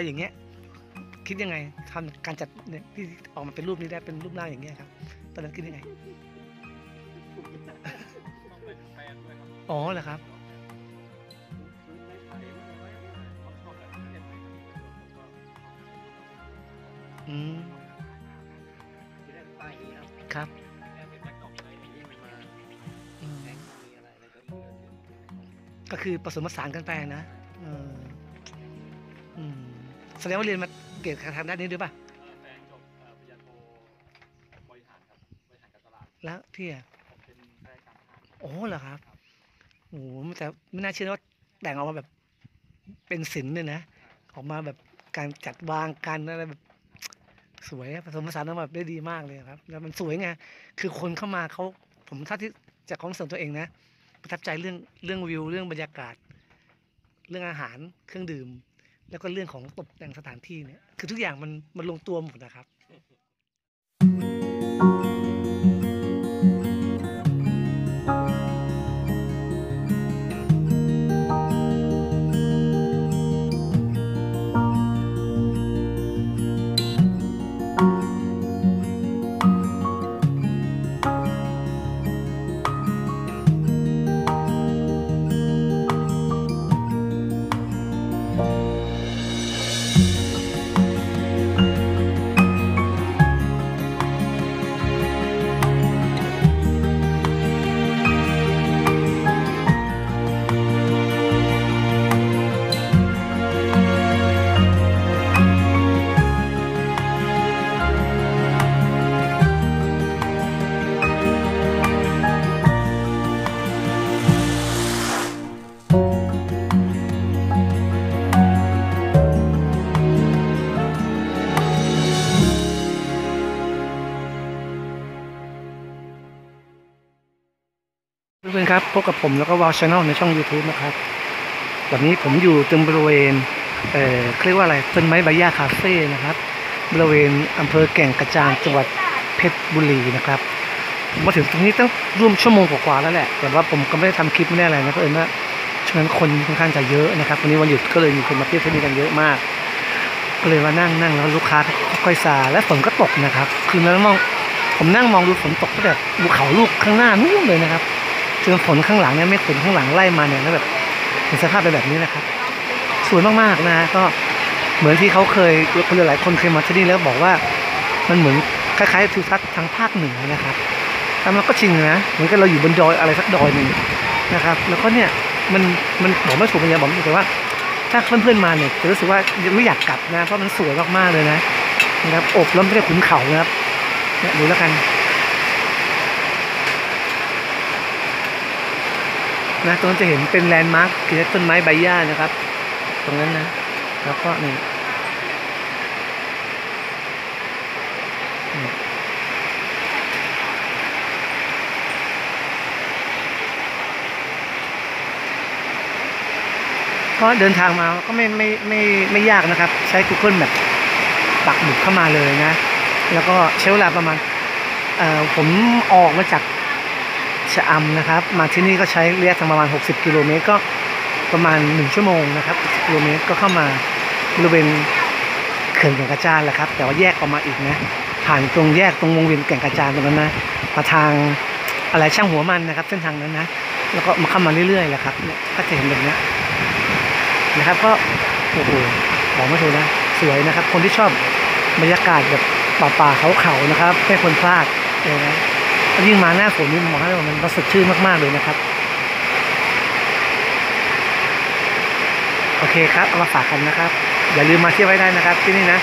อไรอย่างเงี้ย คิดยังไงทำการจัดเนี่ยที่ออกมาเป็นรูปนี้ได้เป็นรูปหน้าอย่างเงี้ยครับ ตอนนั้นคิดยังไงอ๋อเหรอครับอืมครับก็คือผสมผสานกันไปนะ แสดงว่าเรียนมาเกี่ยวกับทางด้านนี้ด้วยป่ะแฟนจบปริญญาโทบริหารครับบริหารการตลาดแล้วพี่อะผมเป็นข้าราชการทหารโอ้เหรอครับโอ้โหแต่ไม่น่าเชื่อว่าแต่งออกมาแบบเป็นศิลป์เลยนะออกมาแบบการจัดวางการอะไรแบบสวยผสมผสานออกมาแบบได้ดีมากเลยครับ แล้วมันสวยไงคือคนเข้ามาเขาผมถ้าที่จากความรู้สึกตัวเองนะประทับใจเรื่องเรื่องวิวเรื่องบรรยากาศ เรื่องอาหารเครื่องดื่ม แล้วก็เรื่องของตกแต่งสถานที่เนี่ยคือทุกอย่างมันมันลงตัวหมดนะครับ ครับพบกับผมแล้วก็วาวช n แนลในช่อง YouTube นะครับวันนี้ผมอยู่ตรงบริเวณเอ่อเรียกว่าอะไรต้นไม้ใบหญ้าคาเฟ่นะครับ บริเวณอำเภอแก่งกระจานจังหวัดเพชรบุรีนะครับมาถึงตรงนี้ตั้งร่วมชั่วโมงกว่าๆแล้วแหละ แต่ว่าผมก็ไม่ได้ทำคลิปไม่ได้อะไรนะเพราะเอิญว่าช่วงนั้นคนค่อนข้างจะเยอะนะครับวันนี้วันหยุดก็เลยมีคนมาเที่ยวที่นี่กันเยอะมาก ก็เลยมานั่งนั่งแล้วลูกค้าก็ค่อยซาและฝนก็ตกนะครับ คือนั้นมองผมนั่งมองดูฝนตกตั้งแต่ภูเขาลูกข้างหน้านู้นเลยนะครับ เจอฝนข้างหลังเนี่ยไม่ฝนข้างหลังไล่มาเนี่ยแล้วแบบเห็นสภาพเป็นแบบนี้นะครับสวยมากๆนะก็เหมือนที่เขาเคยคนหลายคนเคยมาที่นี่แล้วบอกว่า มันเหมือนคล้ายๆทิวทัศน์ทางภาคเหนือนะครับแต่มันก็จริงนะเหมือนกับเราอยู่บนดอยอะไรสักดอยหนึ่งนะครับ แล้วก็เนี่ยมันมันบอกไม่ถูกมันยังบอกไม่ถูกแต่ว่า ถ้าเพื่อนๆมาเนี่ยจะรู้สึกว่าไม่อยากกลับนะเพราะมันสวยมากๆเลยนะนะครับอบแล้วไม่ได้ขุนเขานะครับเนี่ยดูแล้วกัน นะตรงนั้นจะเห็นเป็นแลนด์มาร์คคือต้นไม้ใบหญ้านะครับ ตรงนั้นนะ แล้วก็นี่ก็เดินทางมาก็ไม่ไม่ไม่ไม่ยากนะครับ ใช้ Google Map ปักหมุดเข้ามาเลยนะ แล้วก็ใช้เวลาประมาณเอ่อผมออกมาจาก ชะอำนะครับ มาที่นี่ก็ใช้ระยะทางประมาณ 60 กิโลเมตรก็ประมาณ 1 ชั่วโมงนะครับ60กิโลเมตรก็เข้ามาบริเวณเขื่อนแก่งกระจานแหละครับ แต่ว่าแยกออกมาอีกนะ ผ่านตรงแยกตรงวงเวียนแก่งกระจานตรงนั้นนะมาทางอะไรช่างหัวมันนะครับ เส้นทางนั้นนะ แล้วก็มาเข้ามาเรื่อยๆแหละครับเนี่ยก็จะเห็นแบบนี้นะครับ ก็โอ้โหบอกไม่ถูกนะสวยนะครับ คนที่ชอบบรรยากาศแบบป่าๆเขาๆนะครับไม่ควรพลาดเลยนะ ยิ่งมาหน้าฝนนี่ผมบอกให้ว่ามันสดชื่นมากๆเลยนะครับ โอเคครับเอามาฝากกันนะครับ อย่าลืมมาเที่ยวไว้ได้นะครับที่นี่นะ